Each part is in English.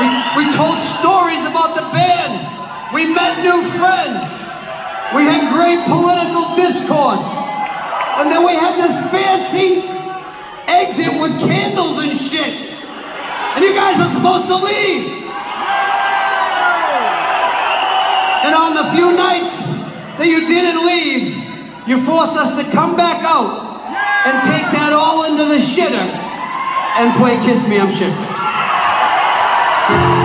We, we told stories about the band. We met new friends. We had great political discourse. And then we had this fancy exit with candles and shit. And you guys are supposed to leave. And on the few nights that you didn't leave, you forced us to come back out and take that all into the shitter and play Kiss Me, I'm Shit If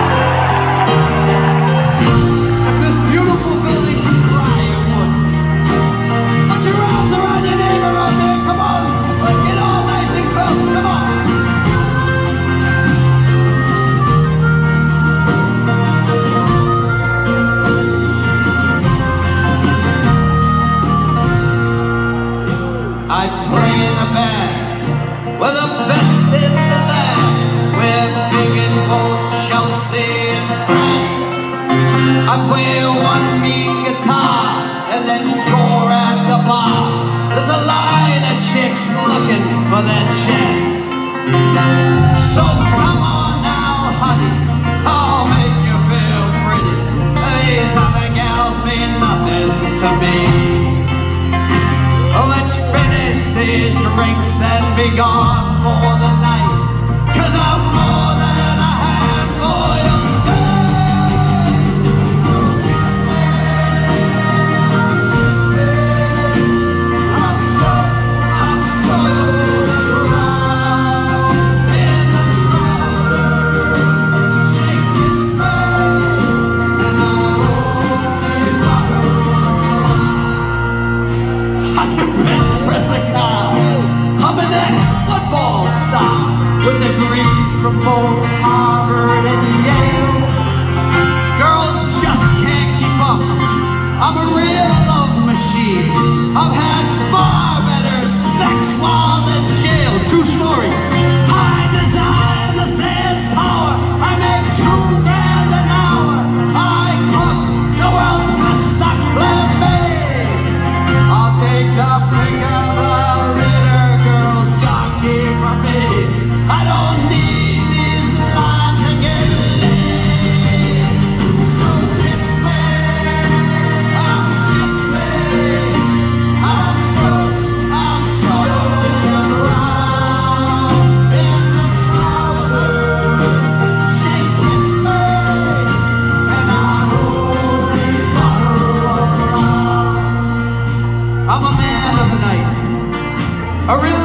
at the bar. There's a line of chicks looking for that chance. So come on now, honeys, I'll make you feel pretty. These other gals mean nothing to me. Let's finish these drinks and be gone for the night. With degrees from both Harvard and Yale. Girls just can't keep up. I'm a real a real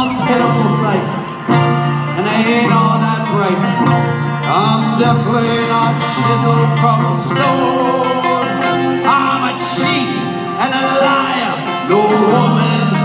I'm a pitiful sight and I ain't all that bright. I'm definitely not chiseled from stone. I'm a cheat and a liar, no woman's